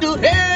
do. Hey!